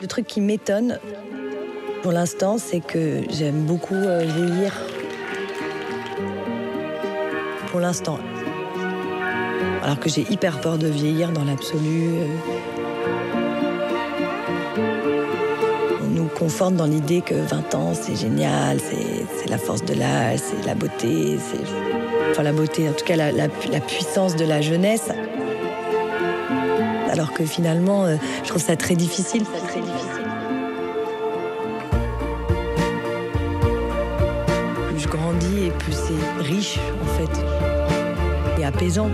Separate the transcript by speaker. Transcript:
Speaker 1: Le truc qui m'étonne pour l'instant, c'est que j'aime beaucoup euh, vieillir. Pour l'instant. Alors que j'ai hyper peur de vieillir dans l'absolu. euh. On nous conforte dans l'idée que 20 ans, c'est génial, c'est la force de l'âge, c'est la beauté, c'est. Enfin, la beauté, en tout cas, la puissance de la jeunesse. Alors que finalement, euh, je trouve ça très difficile. Ça très difficile. Plus je grandis et plus c'est riche, en fait. Et apaisant.